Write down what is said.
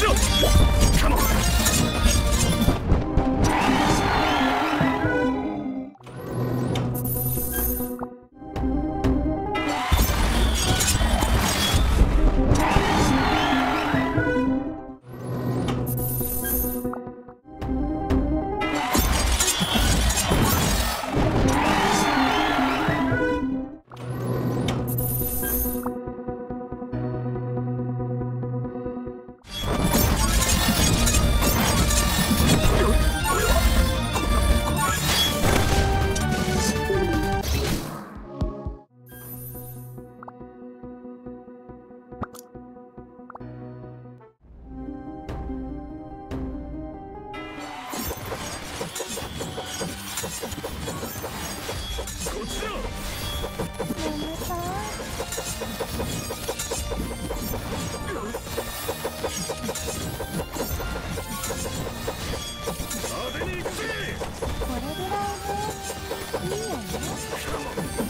ここれぐらいでいいよね。